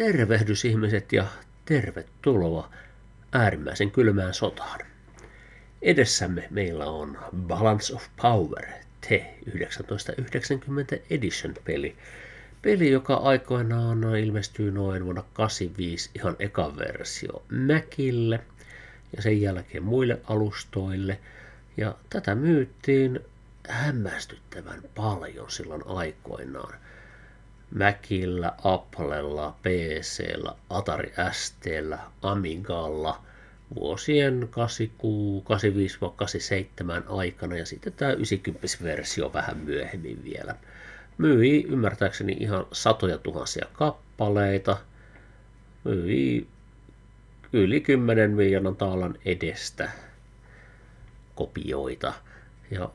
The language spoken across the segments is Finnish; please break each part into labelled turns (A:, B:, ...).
A: Tervehdys ihmiset ja tervetuloa äärimmäisen kylmään sotaan. Edessämme meillä on Balance of Power T1990 Edition peli. Peli, joka aikoinaan ilmestyi noin vuonna 85 ihan eka versio Macille ja sen jälkeen muille alustoille. Ja tätä myyttiin hämmästyttävän paljon silloin aikoinaan. Macillä, Applella, PCllä, Atari STllä, Amigalla vuosien 85-87 aikana ja sitten tämä 90-versio vähän myöhemmin vielä. Myi ymmärtääkseni ihan satoja tuhansia kappaleita, myi yli 10 miljoonan taalan edestä kopioita. Ja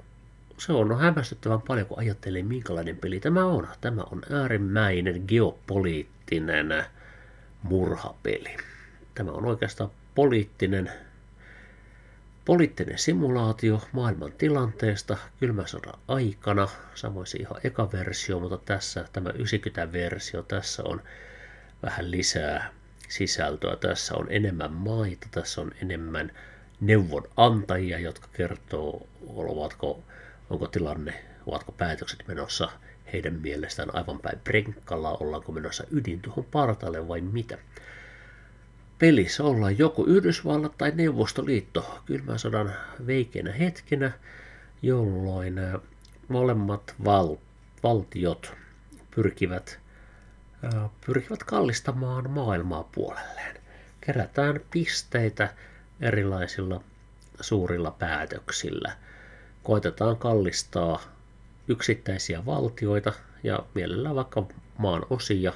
A: se on hämmästyttävän paljon, kun ajattelee, minkälainen peli tämä on. Tämä on äärimmäinen geopoliittinen murhapeli. Tämä on oikeastaan poliittinen, poliittinen simulaatio maailman tilanteesta kylmän sodan aikana. Samoin se ihan eka versio, mutta tässä tämä 90-versio, tässä on vähän lisää sisältöä. Tässä on enemmän maita, tässä on enemmän neuvonantajia, jotka kertoo, ovatko onko tilanne, ovatko päätökset menossa heidän mielestään aivan päin prenkkalla, ollaanko menossa ydin tuohon partaalle vai mitä. Pelissä ollaan joko Yhdysvallat tai Neuvostoliitto kylmän sodan veikeinä hetkenä, jolloin molemmat val- valtiot pyrkivät, pyrkivät kallistamaan maailmaa puolelleen. Kerätään pisteitä erilaisilla suurilla päätöksillä – koitetaan kallistaa yksittäisiä valtioita ja mielellään vaikka maan osia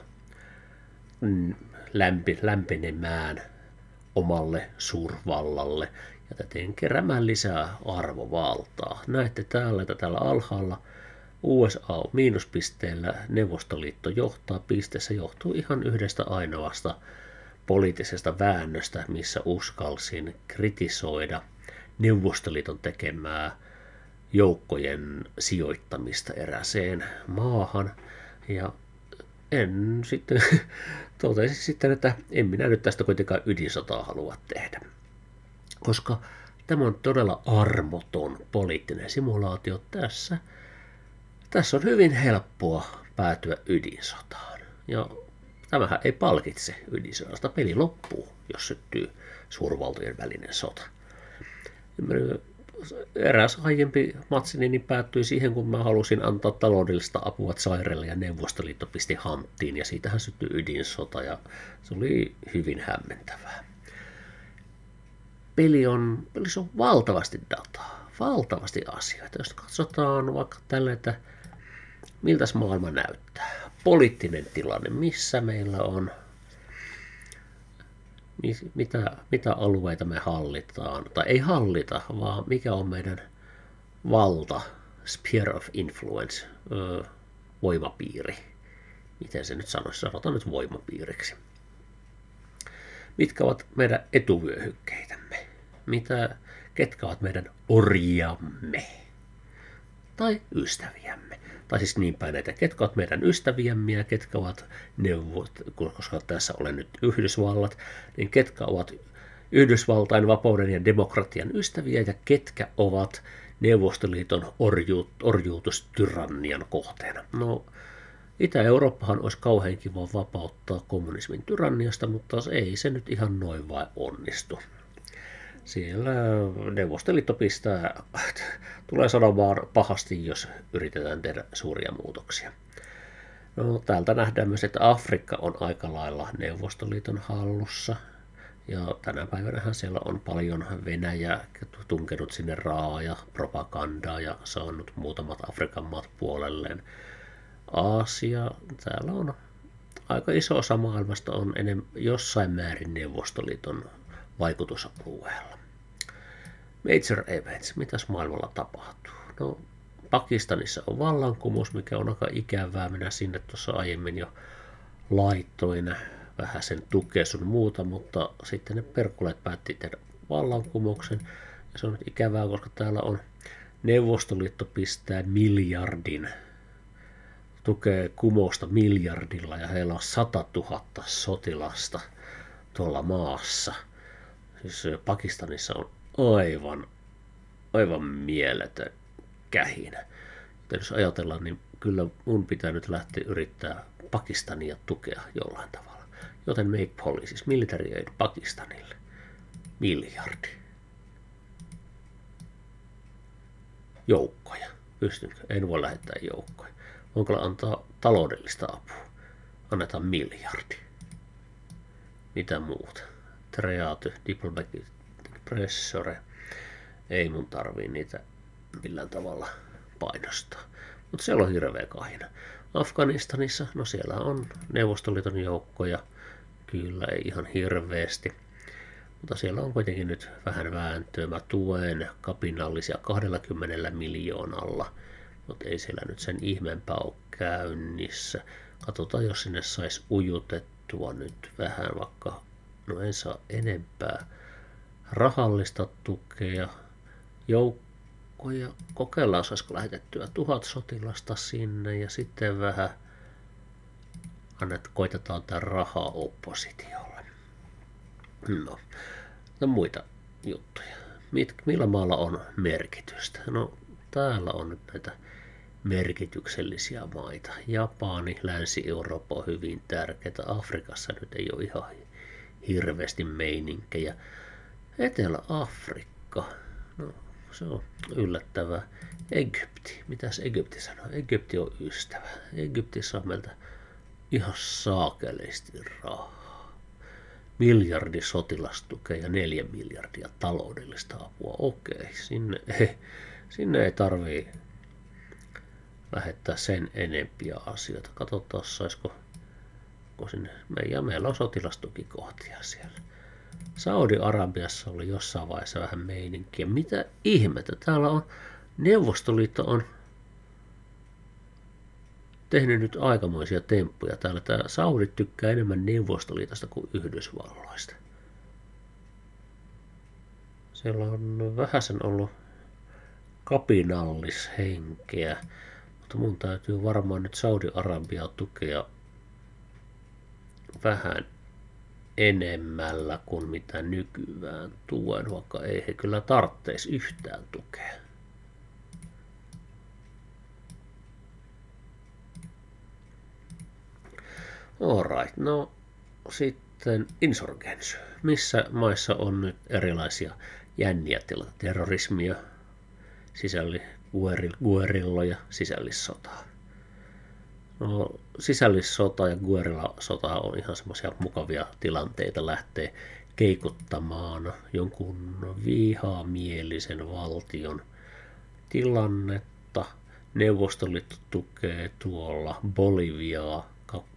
A: mm, lämpi, lämpenemään omalle suurvallalle ja täten keräämään lisää arvovaltaa. Näette täällä, että täällä alhaalla USA on miinuspisteellä, Neuvostoliitto johtaa pisteessä, johtuu ihan yhdestä ainoasta poliittisesta väännöstä, missä uskalsin kritisoida Neuvostoliiton tekemää joukkojen sijoittamista eräseen maahan. Ja en sitten totesin sitten, että en minä nyt tästä kuitenkaan ydinsotaa halua tehdä. Koska tämä on todella armoton poliittinen simulaatio tässä. Tässä on hyvin helppoa päätyä ydinsotaan. Ja tämähän ei palkitse ydinsodasta. Peli loppuu, jos syttyy suurvaltojen välinen sota eräs aiempi matsini niin päättyi siihen, kun mä halusin antaa taloudellista apua Zairelle ja Neuvostoliitto pisti hanttiin ja siitähän syttyi ydinsota ja se oli hyvin hämmentävää. Peli on, pelissä on valtavasti dataa, valtavasti asioita. Jos katsotaan vaikka tälle, että miltä maailma näyttää, poliittinen tilanne, missä meillä on mitä, mitä alueita me hallitaan, tai ei hallita, vaan mikä on meidän valta, sphere of influence, voimapiiri. Miten se nyt sanoisi? Sanotaan nyt voimapiiriksi. Mitkä ovat meidän etuvyöhykkeitämme? Mitä, ketkä ovat meidän orjamme? Tai ystäviämme? tai siis niin päin, että ketkä ovat meidän ystäviämme ja ketkä ovat neuvot, koska tässä olen nyt Yhdysvallat, niin ketkä ovat Yhdysvaltain vapauden ja demokratian ystäviä ja ketkä ovat Neuvostoliiton orjuut, orjuutustyrannian kohteena. No, Itä-Eurooppahan olisi kauhean kiva vapauttaa kommunismin tyranniasta, mutta ei se nyt ihan noin vai onnistu. Siellä Neuvostoliitto pistää, tulee sanomaan pahasti, jos yritetään tehdä suuria muutoksia. No, täältä nähdään myös, että Afrikka on aika lailla Neuvostoliiton hallussa. Ja tänä päivänä siellä on paljon Venäjä tunkenut sinne raa ja propagandaa ja saanut muutamat Afrikan maat puolelleen. Aasia, täällä on aika iso osa maailmasta on enemmän, jossain määrin Neuvostoliiton vaikutusalueella. Major events, mitäs maailmalla tapahtuu? No, Pakistanissa on vallankumous, mikä on aika ikävää. Minä sinne tuossa aiemmin jo laitoin vähän sen tukea sun muuta, mutta sitten ne perkuleet päätti tehdä vallankumouksen. Ja se on nyt ikävää, koska täällä on Neuvostoliitto pistää miljardin tukee kumousta miljardilla ja heillä on 100 000 sotilasta tuolla maassa. Siis Pakistanissa on aivan, aivan mieletön kähinä. Jos ajatellaan, niin kyllä mun pitää nyt lähteä yrittää Pakistania tukea jollain tavalla. Joten make policies, military aid Pakistanille. Miljardi. Joukkoja. Pystynkö? En voi lähettää joukkoja. Voinko antaa taloudellista apua? Annetaan miljardi. Mitä muuta? Treaty, diplomatic pressure. Ei mun tarvii niitä millään tavalla painostaa. Mutta siellä on hirveä kahina. Afganistanissa, no siellä on Neuvostoliiton joukkoja, kyllä ei ihan hirveästi. Mutta siellä on kuitenkin nyt vähän vääntöä. Mä tuen kapinallisia 20 miljoonalla, mutta ei siellä nyt sen ihmeempää ole käynnissä. Katsotaan, jos sinne saisi ujutettua nyt vähän, vaikka no en saa enempää rahallista tukea. Joukkoja, kokeillaan saisiko lähetettyä tuhat sotilasta sinne ja sitten vähän annet, koitetaan tämä rahaa oppositiolle. No, no muita juttuja. Mit, millä maalla on merkitystä? No, täällä on nyt näitä merkityksellisiä maita. Japani, Länsi-Eurooppa on hyvin tärkeää. Afrikassa nyt ei ole ihan hirveästi meininkejä. Etelä-Afrikka, no se on yllättävää. Egypti, mitäs Egypti sanoo? Egypti on ystävä. Egypti saa meiltä ihan saakelisti rahaa. Miljardi sotilastukea ja neljä miljardia taloudellista apua. Okei, sinne ei, sinne ei tarvii lähettää sen enempiä asioita. Katsotaan, saisiko kun sinne, ja meillä on sotilastukikohtia siellä. Saudi-Arabiassa oli jossain vaiheessa vähän meininkiä. Mitä ihmettä? Täällä on Neuvostoliitto on tehnyt nyt aikamoisia temppuja. Täällä tämä Saudit tykkää enemmän Neuvostoliitosta kuin Yhdysvalloista. Siellä on vähäsen ollut kapinallishenkeä, mutta mun täytyy varmaan nyt Saudi-Arabiaa tukea vähän enemmällä kuin mitä nykyään tuen, vaikka ei he kyllä tarvitsisi yhtään tukea. Alright, no sitten insurgency. Missä maissa on nyt erilaisia jänniä tilanteita, terrorismia, sisälli, guerilloja, sisällissotaa. No, sisällissota ja guerilla-sota on ihan semmoisia mukavia tilanteita lähteä keikuttamaan jonkun vihaamielisen valtion tilannetta. Neuvostoliitto tukee tuolla Boliviaa,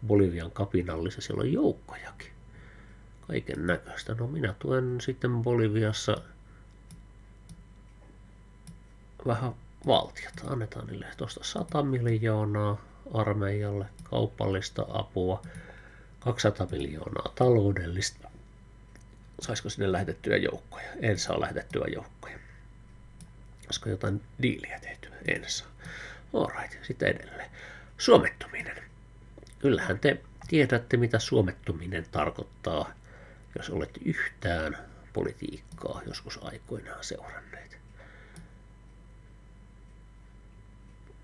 A: Bolivian kapinallissa, siellä on joukkojakin. Kaiken näköistä. No minä tuen sitten Boliviassa vähän valtiota. Annetaan niille tuosta 100 miljoonaa armeijalle kaupallista apua, 200 miljoonaa taloudellista. Saisiko sinne lähetettyä joukkoja? En saa lähetettyä joukkoja. Olisiko jotain diiliä tehty? En saa. Alright, sitten edelleen. Suomettuminen. Kyllähän te tiedätte, mitä suomettuminen tarkoittaa, jos olette yhtään politiikkaa joskus aikoinaan seuranneet.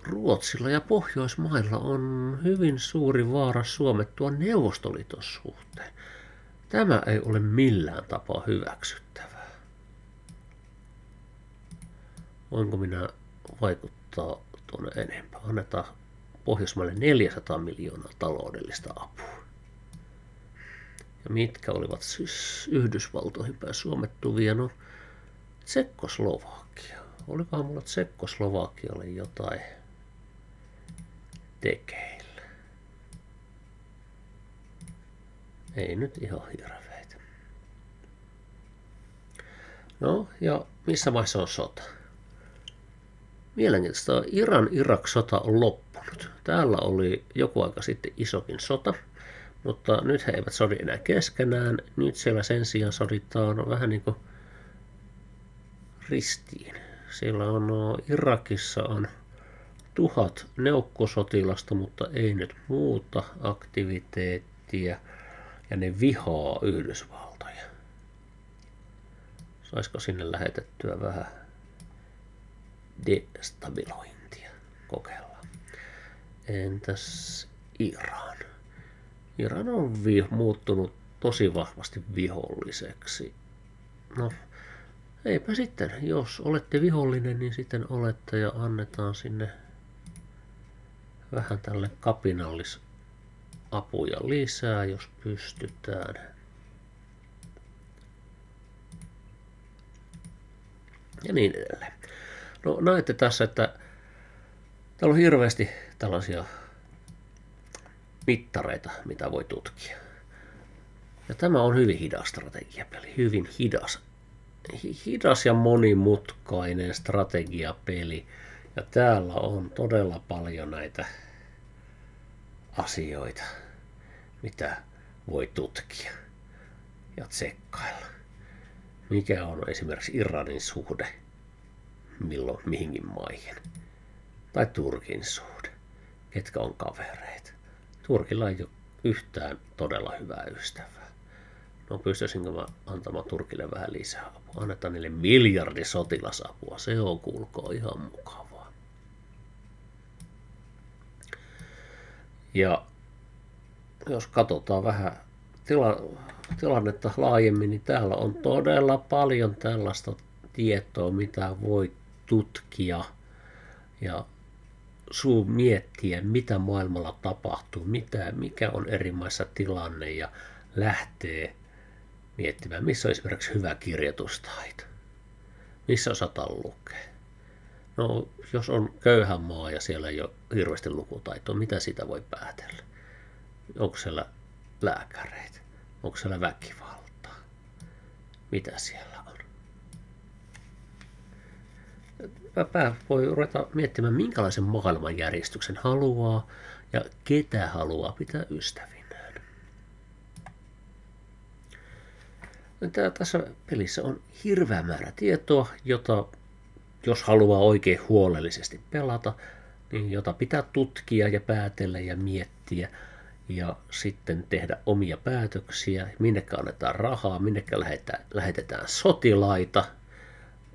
A: Ruotsilla ja Pohjoismailla on hyvin suuri vaara suomettua Neuvostoliiton suhteen. Tämä ei ole millään tapaa hyväksyttävää. Voinko minä vaikuttaa tuonne enempää? Annetaan Pohjoismaille 400 miljoonaa taloudellista apua. Ja mitkä olivat siis Yhdysvaltoihin päin suomettuvia? No, Tsekkoslovakia. Olikohan mulla Tsekkoslovakialle jotain tekeillä? Ei nyt ihan hirveitä. No, ja missä maissa on sota? Mielenkiintoista. Iran-Irak-sota on loppunut. Täällä oli joku aika sitten isokin sota, mutta nyt he eivät sodi enää keskenään. Nyt siellä sen sijaan soditaan vähän niin kuin ristiin. Siellä on no, Irakissa on tuhat neukkosotilasta, mutta ei nyt muuta aktiviteettia. Ja ne vihaa Yhdysvaltoja. Saisiko sinne lähetettyä vähän destabilointia? Kokeillaan. Entäs Iran? Iran on vi- muuttunut tosi vahvasti viholliseksi. No, eipä sitten. Jos olette vihollinen, niin sitten olette ja annetaan sinne vähän tälle kapinallisapuja lisää, jos pystytään. Ja niin edelleen. No näette tässä, että täällä on hirveästi tällaisia mittareita, mitä voi tutkia. Ja tämä on hyvin hidas strategiapeli, hyvin hidas. Hidas ja monimutkainen strategiapeli. Ja täällä on todella paljon näitä asioita, mitä voi tutkia ja tsekkailla. Mikä on esimerkiksi Iranin suhde milloin mihinkin maihin. Tai Turkin suhde. Ketkä on kavereita. Turkilla ei ole yhtään todella hyvää ystävää. No pystyisinkö mä antamaan Turkille vähän lisää apua? Annetaan niille miljardi sotilasapua. Se on kuulkoon ihan mukavaa. Ja jos katsotaan vähän tila, tilannetta laajemmin, niin täällä on todella paljon tällaista tietoa, mitä voi tutkia ja suu miettiä, mitä maailmalla tapahtuu, mitä, mikä on eri maissa tilanne ja lähtee miettimään, missä on esimerkiksi hyvä kirjoitustaito, missä osataan lukea. No, jos on köyhä maa ja siellä ei ole hirveästi lukutaitoa, mitä siitä voi päätellä? Onko siellä lääkäreitä? Onko siellä väkivaltaa? Mitä siellä on? Pää voi ruveta miettimään, minkälaisen maailmanjärjestyksen haluaa ja ketä haluaa pitää ystävinään. Tässä pelissä on hirveä määrä tietoa, jota jos haluaa oikein huolellisesti pelata, niin jota pitää tutkia ja päätellä ja miettiä ja sitten tehdä omia päätöksiä, minne annetaan rahaa, minne lähetetään, lähetetään sotilaita,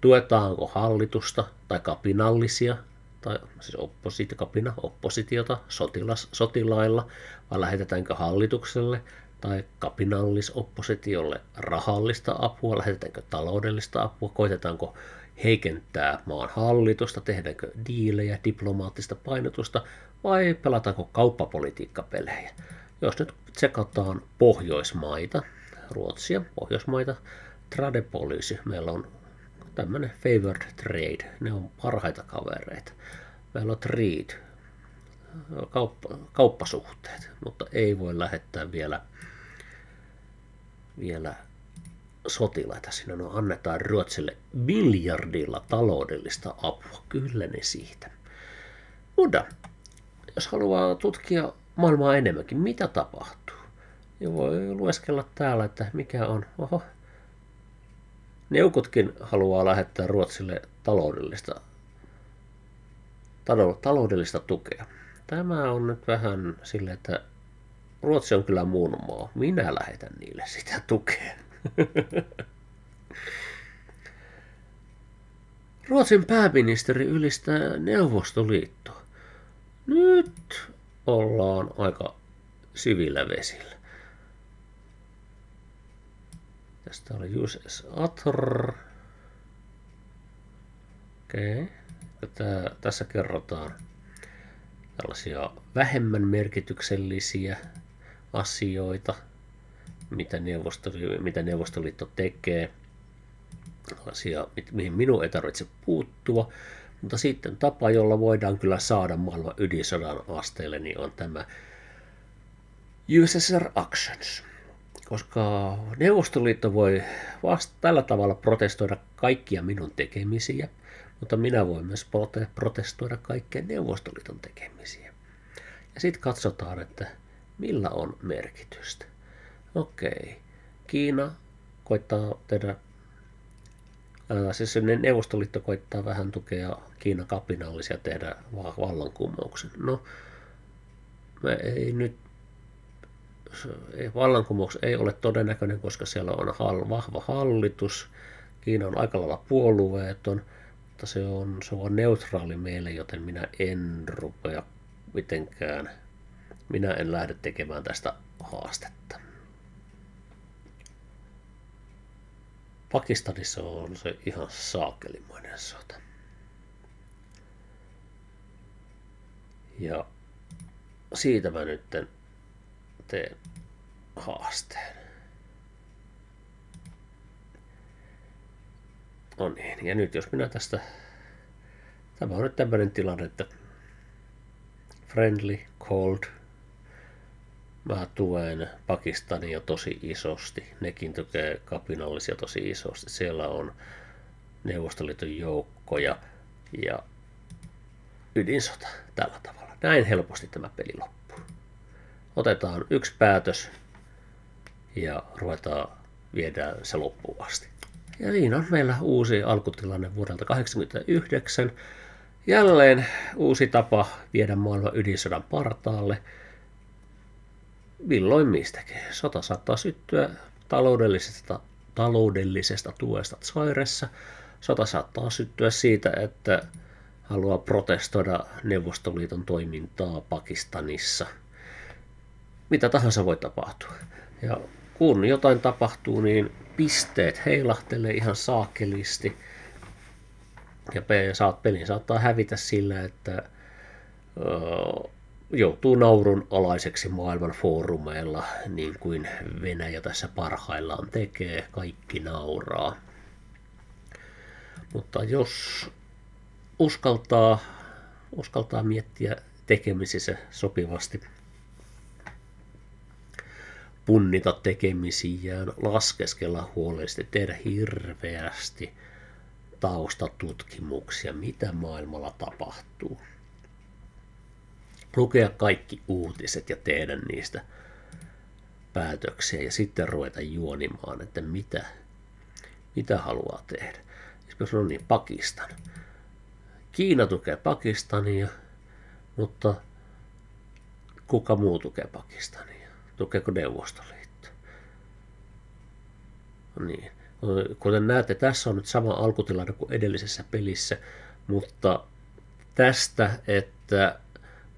A: tuetaanko hallitusta tai kapinallisia, tai siis oppositio, kapina, oppositiota sotilas, sotilailla, vai lähetetäänkö hallitukselle tai kapinallisoppositiolle rahallista apua, lähetetäänkö taloudellista apua, koitetaanko heikentää maan hallitusta, tehdäänkö diilejä, diplomaattista painotusta vai pelataanko kauppapolitiikkapelejä. Jos nyt tsekataan Pohjoismaita, Ruotsia, Pohjoismaita, Tradepoliisi, meillä on tämmöinen favored trade, ne on parhaita kavereita. Meillä on trade, kauppa, kauppasuhteet, mutta ei voi lähettää vielä, vielä sotilaita sinne. No annetaan Ruotsille miljardilla taloudellista apua. Kyllä ne siitä. Mutta jos haluaa tutkia maailmaa enemmänkin, mitä tapahtuu, niin voi lueskella täällä, että mikä on, oho, Neukotkin haluaa lähettää Ruotsille taloudellista, taloudellista tukea. Tämä on nyt vähän sille, että Ruotsi on kyllä muun maa. Minä lähetän niille sitä tukea. Ruotsin pääministeri ylistää Neuvostoliittoa. Nyt ollaan aika syvillä vesillä. Tästä oli Uses Ator. Okei. Okay. tässä kerrotaan tällaisia vähemmän merkityksellisiä asioita, mitä, Neuvostoliitto, mitä Neuvostoliitto tekee, asia, mihin minun ei tarvitse puuttua, mutta sitten tapa, jolla voidaan kyllä saada maailman ydinsodan asteelle, niin on tämä USSR Actions. Koska Neuvostoliitto voi vasta tällä tavalla protestoida kaikkia minun tekemisiä, mutta minä voin myös protestoida kaikkia Neuvostoliiton tekemisiä. Ja sitten katsotaan, että millä on merkitystä. Okei, Kiina koittaa tehdä siis ne Neuvostoliitto koittaa vähän tukea Kiinan kapinallisia tehdä vallankumouksen. No, me ei nyt vallankumous ei ole todennäköinen, koska siellä on vahva hallitus. Kiina on aika lailla puolueeton, mutta se on, se on neutraali meille, joten minä en rupea mitenkään, minä en lähde tekemään tästä haastetta. Pakistanissa on se ihan saakelimainen sota. Ja siitä mä nyt teen haasteen. No niin, ja nyt jos minä tästä... Tämä on nyt tämmöinen tilanne, että friendly, cold, mä tuen Pakistania tosi isosti. Nekin tukee kapinallisia tosi isosti. Siellä on Neuvostoliiton joukkoja ja ydinsota tällä tavalla. Näin helposti tämä peli loppuu. Otetaan yksi päätös ja ruvetaan viedään se loppuun asti. Ja niin on meillä uusi alkutilanne vuodelta 1989. Jälleen uusi tapa viedä maailman ydinsodan partaalle – milloin mistäkin. Sota saattaa syttyä taloudellisesta, taloudellisesta tuesta Zairessa. Sota saattaa syttyä siitä, että haluaa protestoida Neuvostoliiton toimintaa Pakistanissa. Mitä tahansa voi tapahtua. Ja kun jotain tapahtuu, niin pisteet heilahtelee ihan saakelisti. Ja pelin saattaa hävitä sillä, että joutuu naurun alaiseksi maailman foorumeilla, niin kuin Venäjä tässä parhaillaan tekee, kaikki nauraa. Mutta jos uskaltaa, uskaltaa miettiä tekemisissä sopivasti, punnita tekemisiään, laskeskella huolellisesti, tehdä hirveästi taustatutkimuksia, mitä maailmalla tapahtuu – lukea kaikki uutiset ja tehdä niistä päätöksiä ja sitten ruveta juonimaan, että mitä, mitä haluaa tehdä. Esimerkiksi on niin Pakistan. Kiina tukee Pakistania, mutta kuka muu tukee Pakistania? Tukeeko Neuvostoliitto? Niin. Kuten näette, tässä on nyt sama alkutilanne kuin edellisessä pelissä, mutta tästä, että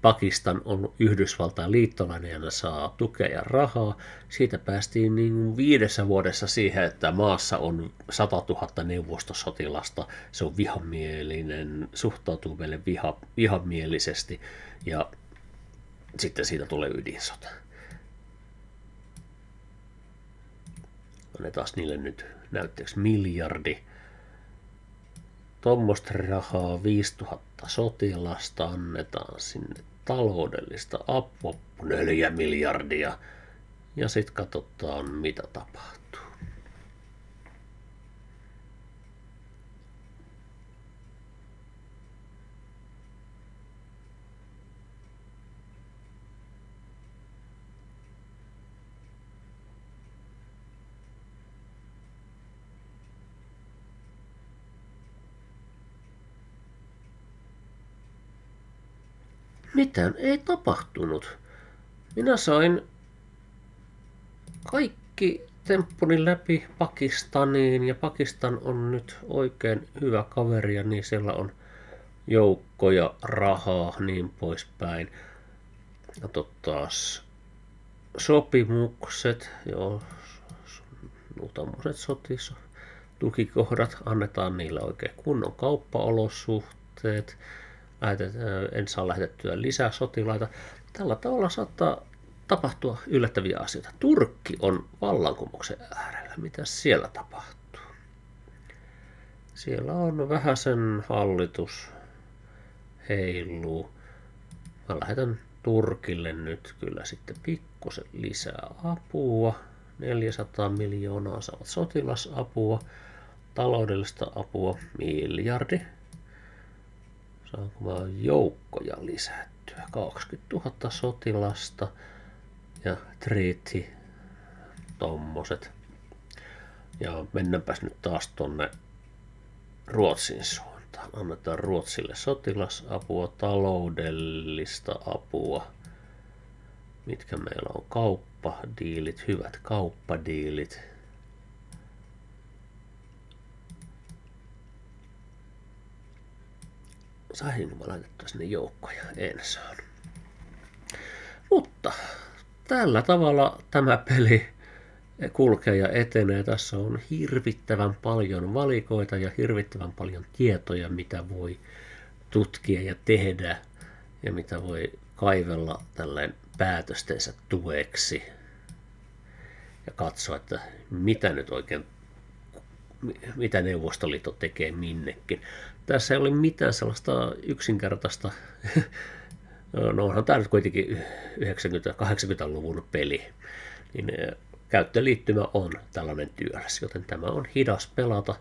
A: Pakistan on Yhdysvaltain liittolainen ja ne saa tukea ja rahaa. Siitä päästiin niin viidessä vuodessa siihen, että maassa on 100 000 neuvostosotilasta. Se on vihamielinen, suhtautuu meille viha, vihamielisesti ja sitten siitä tulee ydinsota. taas niille nyt näytteeksi miljardi. Tuommoista rahaa 5000 sotilasta annetaan sinne taloudellista apua, neljä miljardia, ja sitten katsotaan, mitä tapahtuu. Mitään ei tapahtunut. Minä sain kaikki temppuni läpi Pakistaniin ja Pakistan on nyt oikein hyvä kaveri ja niin siellä on joukkoja, rahaa, niin poispäin. taas sopimukset, joo, tämmöiset sotis, tukikohdat, annetaan niille oikein kunnon kauppaolosuhteet, en saa lähetettyä lisää sotilaita. Tällä tavalla saattaa tapahtua yllättäviä asioita. Turkki on vallankumouksen äärellä. Mitä siellä tapahtuu? Siellä on vähän sen hallitus heiluu. Mä lähetän Turkille nyt kyllä sitten pikkusen lisää apua. 400 miljoonaa saavat sotilasapua, taloudellista apua miljardi saanko mä joukkoja lisättyä. 20 000 sotilasta ja triitti tommoset. Ja mennäänpäs nyt taas tonne Ruotsin suuntaan. Annetaan Ruotsille sotilasapua, taloudellista apua. Mitkä meillä on kauppadiilit, hyvät kauppadiilit. Saisinko mä laitettua sinne joukkoja? En saanut. Mutta tällä tavalla tämä peli kulkee ja etenee. Tässä on hirvittävän paljon valikoita ja hirvittävän paljon tietoja, mitä voi tutkia ja tehdä ja mitä voi kaivella tälleen päätöstensä tueksi ja katsoa, että mitä nyt oikein, mitä Neuvostoliitto tekee minnekin. Tässä ei ole mitään sellaista yksinkertaista, no onhan tämä nyt kuitenkin 90-80-luvun peli, niin Käyttöliittymä on tällainen työläs, joten tämä on hidas pelata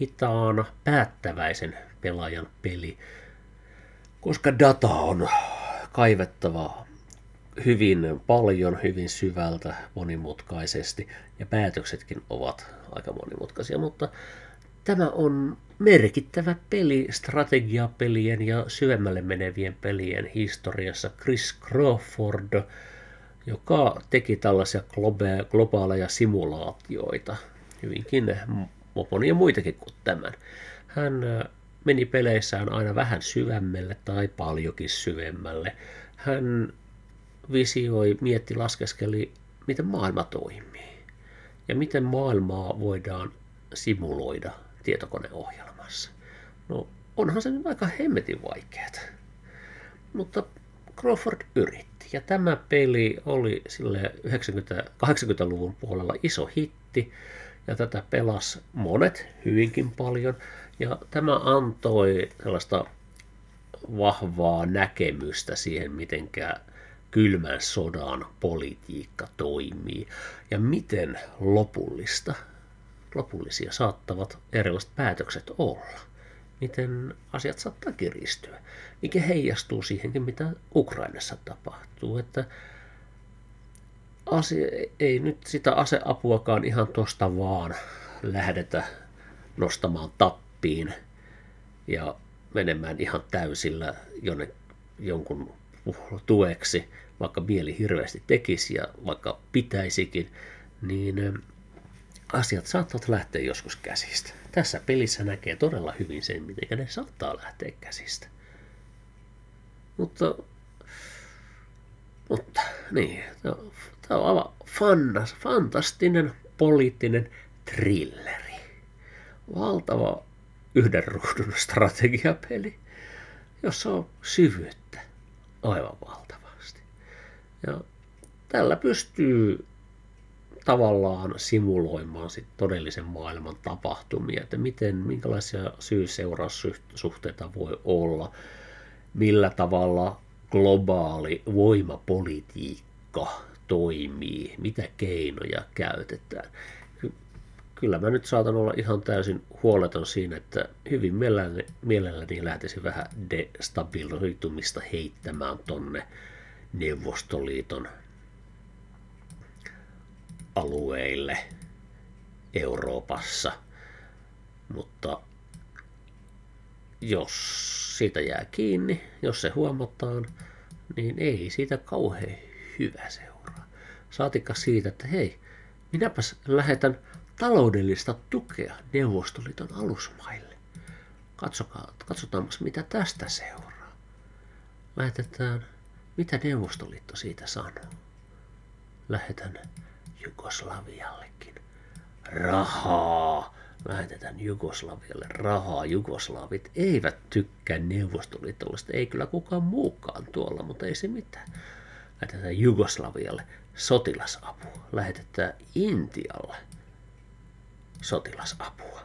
A: hitaana, päättäväisen pelaajan peli, koska data on kaivettava hyvin paljon, hyvin syvältä, monimutkaisesti, ja päätöksetkin ovat aika monimutkaisia, mutta tämä on merkittävä peli strategiapelien ja syvemmälle menevien pelien historiassa. Chris Crawford joka teki tällaisia globaaleja simulaatioita, hyvinkin monia muitakin kuin tämän. Hän meni peleissään aina vähän syvemmälle tai paljonkin syvemmälle. Hän visioi, mietti, laskeskeli, miten maailma toimii ja miten maailmaa voidaan simuloida tietokoneohjelmassa. No onhan se nyt aika hemmetin vaikeaa. Mutta Crawford yritti. Ja tämä peli oli sille 80-luvun puolella iso hitti, ja tätä pelas monet hyvinkin paljon. Ja tämä antoi sellaista vahvaa näkemystä siihen, miten kylmän sodan politiikka toimii ja miten lopullista, lopullisia saattavat erilaiset päätökset olla miten asiat saattaa kiristyä, mikä heijastuu siihenkin, mitä Ukrainassa tapahtuu. Että asia, ei nyt sitä aseapuakaan ihan tuosta vaan lähdetä nostamaan tappiin ja menemään ihan täysillä jonne, jonkun tueksi, vaikka mieli hirveästi tekisi ja vaikka pitäisikin, niin asiat saattavat lähteä joskus käsistä. Tässä pelissä näkee todella hyvin sen, miten ne saattaa lähteä käsistä. Mutta, mutta niin, tämä on aivan fannas, fantastinen poliittinen trilleri. Valtava yhden ruudun strategiapeli, jossa on syvyyttä aivan valtavasti. Ja tällä pystyy tavallaan simuloimaan sit todellisen maailman tapahtumia, että miten, minkälaisia syy-seuraussuhteita voi olla, millä tavalla globaali voimapolitiikka toimii, mitä keinoja käytetään. Kyllä mä nyt saatan olla ihan täysin huoleton siinä, että hyvin mielelläni, mielelläni lähtisin vähän destabilisoitumista heittämään tonne Neuvostoliiton alueille Euroopassa, mutta jos siitä jää kiinni, jos se huomataan, niin ei siitä kauhean hyvä seuraa. Saatikka siitä, että hei, minäpäs lähetän taloudellista tukea Neuvostoliiton alusmaille. Katsokaa, katsotaanpas mitä tästä seuraa. Lähetetään, mitä Neuvostoliitto siitä sanoo. Lähetän Jugoslaviallekin. Rahaa! Lähetetään Jugoslavialle rahaa. Jugoslavit eivät tykkää neuvostoliittolaisista. Ei kyllä kukaan muukaan tuolla, mutta ei se mitään. Lähetetään Jugoslavialle sotilasapua. Lähetetään Intialle sotilasapua.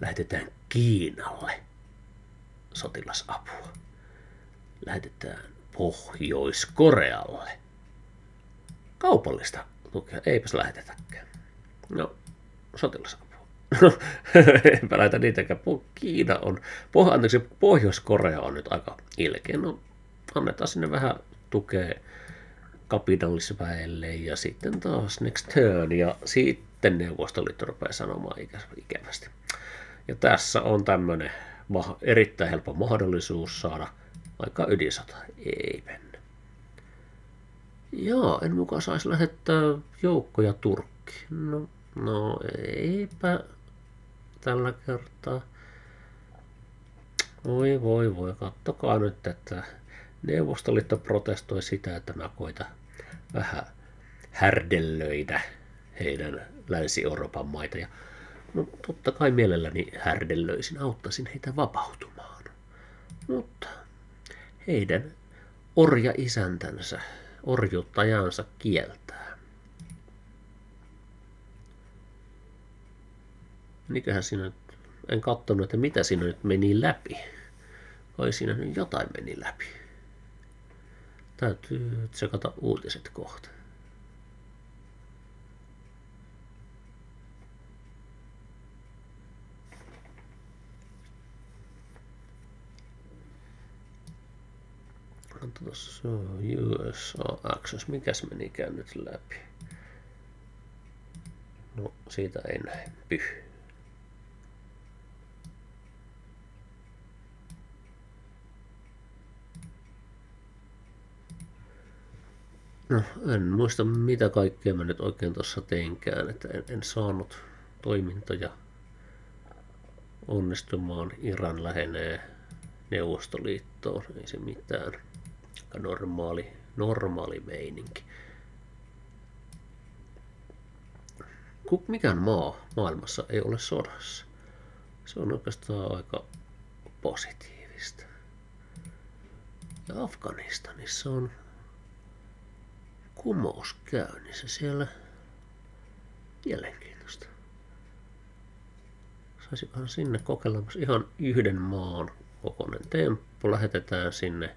A: Lähetetään Kiinalle sotilasapua. Lähetetään Pohjois-Korealle kaupallista tukea eipäs lähetetäkään. No, sotilasapua. No, enpä lähetä niitäkään. Kiina on, poh, anteeksi, Pohjois-Korea on nyt aika ilkeä. No, annetaan sinne vähän tukea kapinallisväelle ja sitten taas next turn ja sitten Neuvostoliitto rupeaa sanomaan ikävästi. Ja tässä on tämmöinen erittäin helppo mahdollisuus saada vaikka ydinsota. Ei mennä. Joo, en mukaan saisi lähettää joukkoja Turkkiin. No, no eipä tällä kertaa. Voi voi voi, kattokaa nyt, että Neuvostoliitto protestoi sitä, että mä koita vähän härdellöidä heidän Länsi-Euroopan maita. Ja no, totta kai mielelläni härdellöisin, auttaisin heitä vapautumaan. Mutta heidän orja-isäntänsä, orjuttajansa kieltää. Mikähän siinä en katsonut, että mitä siinä nyt meni läpi. Vai siinä nyt jotain meni läpi. Täytyy tsekata uutiset kohta. Tuossa on USA Access. Mikäs menikään nyt läpi? No, siitä näe. Pyh. No, en muista mitä kaikkea mä nyt oikein tuossa teinkään, että en, en saanut toimintoja onnistumaan. Iran lähenee Neuvostoliittoon, ei se mitään. Aika normaali, normaali meininki. Mikään maa maailmassa ei ole sodassa. Se on oikeastaan aika positiivista. Ja Afganistanissa on kumous käynnissä siellä. Mielenkiintoista. Saisikohan sinne kokeilla ihan yhden maan kokoinen temppu. Lähetetään sinne.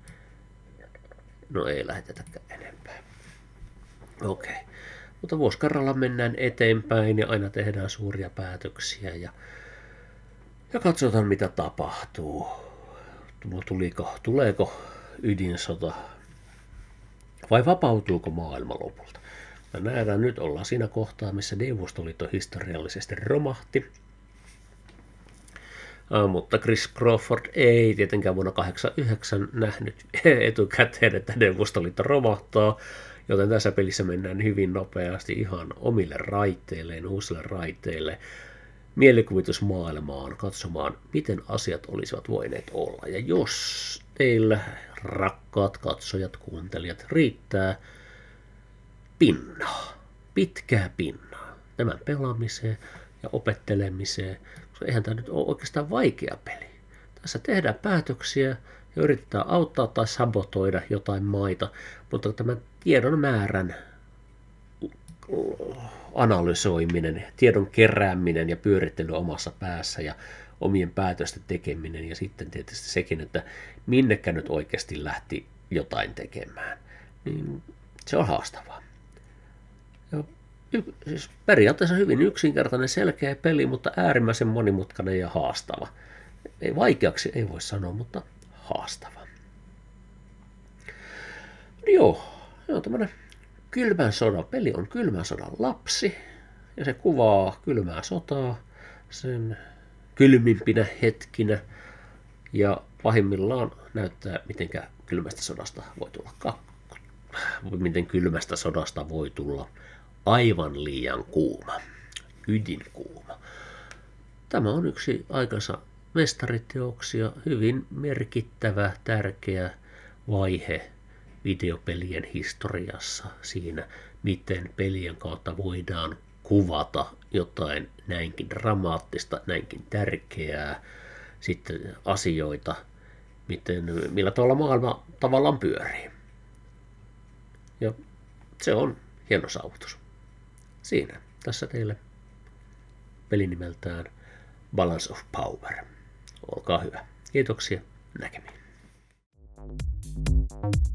A: No ei lähetetäkään enempää. Okei. Okay. Mutta vuosi kerralla mennään eteenpäin ja aina tehdään suuria päätöksiä ja, ja katsotaan mitä tapahtuu. Tuliko, tuleeko ydinsota vai vapautuuko maailma lopulta? Me nähdään nyt ollaan siinä kohtaa, missä Neuvostoliitto historiallisesti romahti. Mutta Chris Crawford ei tietenkään vuonna 1989 nähnyt etukäteen, että Neuvostoliitto romahtaa, joten tässä pelissä mennään hyvin nopeasti ihan omille raiteilleen, uusille raiteille, mielikuvitusmaailmaan katsomaan, miten asiat olisivat voineet olla. Ja jos teillä rakkaat katsojat, kuuntelijat, riittää pinnaa, pitkää pinnaa tämän pelaamiseen ja opettelemiseen. Eihän tämä nyt ole oikeastaan vaikea peli. Tässä tehdään päätöksiä ja yritetään auttaa tai sabotoida jotain maita, mutta tämän tiedon määrän analysoiminen, tiedon kerääminen ja pyörittely omassa päässä ja omien päätösten tekeminen ja sitten tietysti sekin, että minnekä nyt oikeasti lähti jotain tekemään, niin se on haastavaa. Siis periaatteessa hyvin yksinkertainen, selkeä peli, mutta äärimmäisen monimutkainen ja haastava. Ei vaikeaksi ei voi sanoa, mutta haastava. Joo, se on tämmöinen kylmän sodan peli on kylmän sodan lapsi ja se kuvaa kylmää sotaa sen kylmimpinä hetkinä ja pahimmillaan näyttää, miten kylmästä sodasta voi tulla kakku. Miten kylmästä sodasta voi tulla aivan liian kuuma, ydinkuuma. Tämä on yksi aikansa mestariteoksia, hyvin merkittävä, tärkeä vaihe videopelien historiassa siinä, miten pelien kautta voidaan kuvata jotain näinkin dramaattista, näinkin tärkeää, sitten asioita, miten, millä tavalla maailma tavallaan pyörii. Ja se on hieno saavutus. Siinä. Tässä teille pelin nimeltään Balance of Power. Olkaa hyvä. Kiitoksia. Näkemiin. Thank you